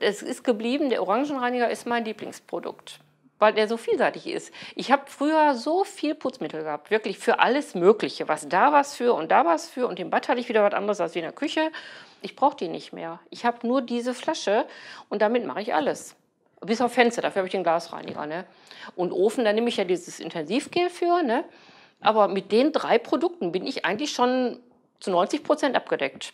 Es ist geblieben, der Orangenreiniger ist mein Lieblingsprodukt, weil der so vielseitig ist. Ich habe früher so viel Putzmittel gehabt, wirklich für alles Mögliche. Was da was für und da was für. Und im Bad hatte ich wieder was anderes als wie in der Küche. Ich brauche die nicht mehr. Ich habe nur diese Flasche und damit mache ich alles. Bis auf Fenster, dafür habe ich den Glasreiniger. Ne? Und Ofen, da nehme ich ja dieses Intensivgel für. Ne? Aber mit den drei Produkten bin ich eigentlich schon zu 90 Prozent abgedeckt.